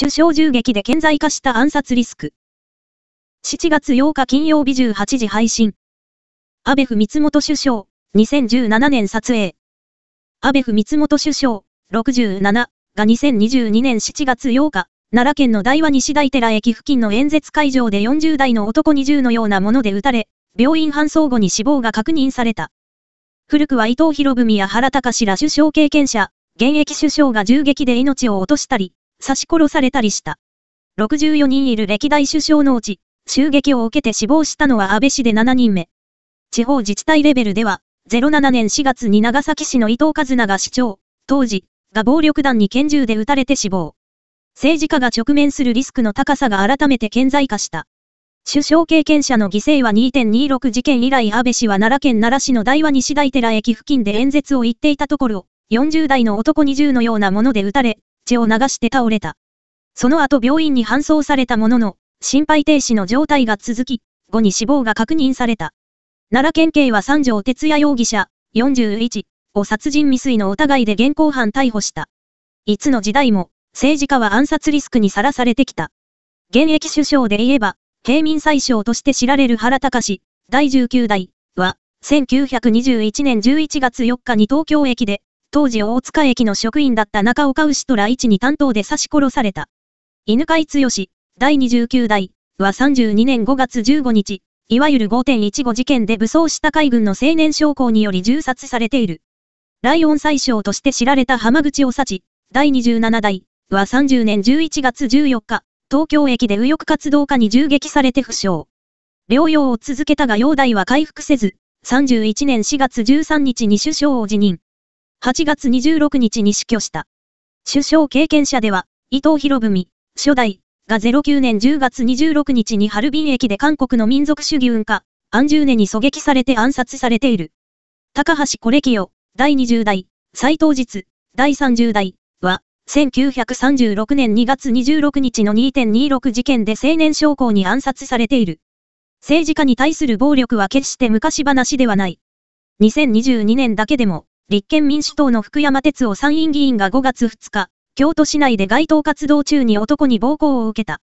中小銃撃で顕在化した暗殺リスク。7月8日金曜日18時配信。安倍府三元首相、2017年撮影。安倍府三元首相、67が2022年7月8日、奈良県の大和西大寺駅付近の演説会場で40代の男に銃のようなもので撃たれ、病院搬送後に死亡が確認された。古くは伊藤博文や原隆ら首相経験者、現役首相が銃撃で命を落としたり、刺し殺されたりした。64人いる歴代首相のうち、襲撃を受けて死亡したのは安倍氏で7人目。地方自治体レベルでは、07年4月に長崎市の伊藤和長市長、当時、が暴力団に拳銃で撃たれて死亡。政治家が直面するリスクの高さが改めて顕在化した。首相経験者の犠牲は2.26事件以来安倍氏は奈良県奈良市の大和西大寺駅付近で演説を言っていたところ、40代の男に銃のようなもので撃たれ、血を流して倒れた。その後病院に搬送されたものの、心肺停止の状態が続き、後に死亡が確認された。奈良県警は三条哲也容疑者、41を殺人未遂の疑いで現行犯逮捕した。いつの時代も、政治家は暗殺リスクにさらされてきた。現役首相で言えば、平民宰相として知られる原隆第19代は、1921年11月4日に東京駅で、当時大塚駅の職員だった中岡牛虎一に担当で刺し殺された。犬飼剛、第29代は32年5月15日、いわゆる5.15事件で武装した海軍の青年将校により銃殺されている。ライオン宰相として知られた浜口を幸、第27代は30年11月14日、東京駅で右翼活動家に銃撃されて負傷。療養を続けたが容体は回復せず、31年4月13日に首相を辞任。8月26日に死去した。首相経験者では、伊藤博文、初代が09年10月26日にハルビン駅で韓国の民族主義運家、アンジューネに狙撃されて暗殺されている。高橋コレキヨ、第20代、斎藤実、第30代は、1936年2月26日の2.26事件で青年将校に暗殺されている。政治家に対する暴力は決して昔話ではない。2022年だけでも、立憲民主党の福山哲夫参院議員が5月2日、京都市内で街頭活動中に男に暴行を受けた。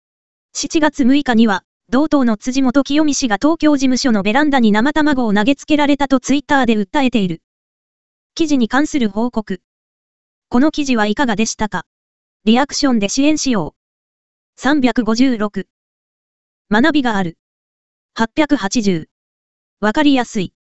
7月6日には、同党の辻元清美氏が東京事務所のベランダに生卵を投げつけられたとツイッターで訴えている。記事に関する報告。この記事はいかがでしたか？リアクションで支援しよう。356。学びがある。880。わかりやすい。